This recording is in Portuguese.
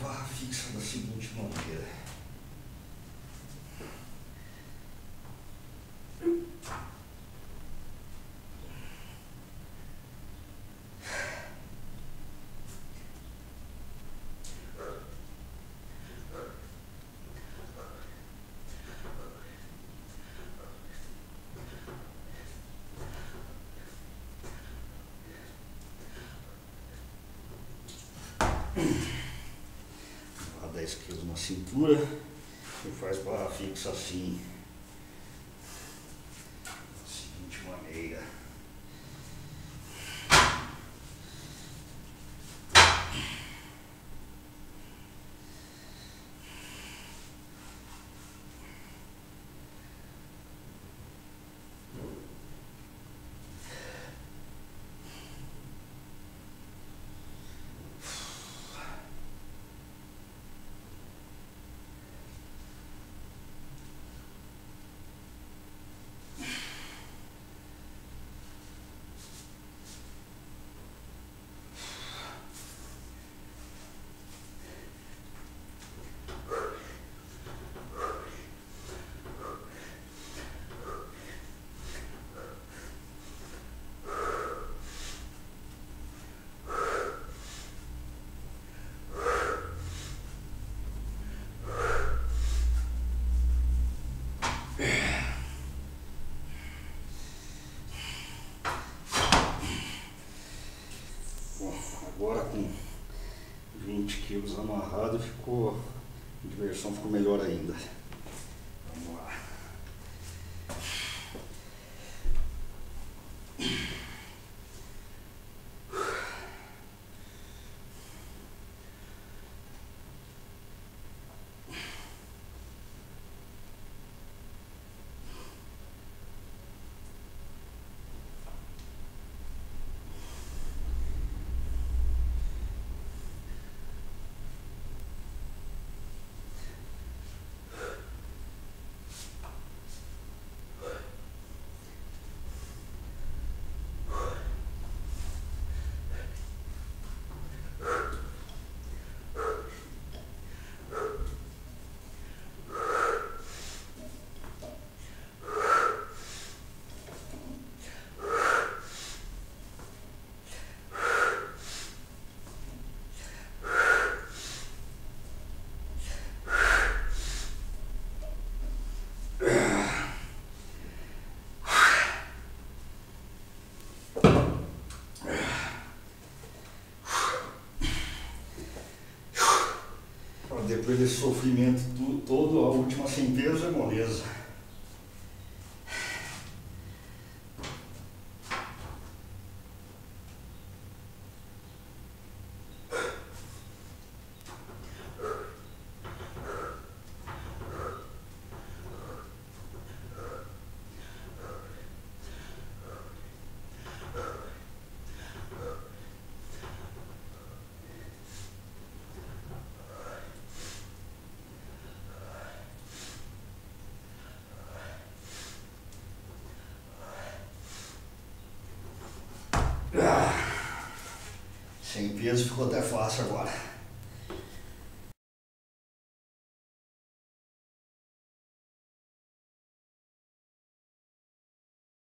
barra fixa da seguinte maneira. a 10 quilos na cintura e faz barra fixa assim. Da seguinte maneira. Bom, agora com 20 quilos amarrado ficou. A diversão ficou melhor ainda. Vamos lá. Depois desse sofrimento do- todo, a última peso é moleza. Peso ficou até fácil agora.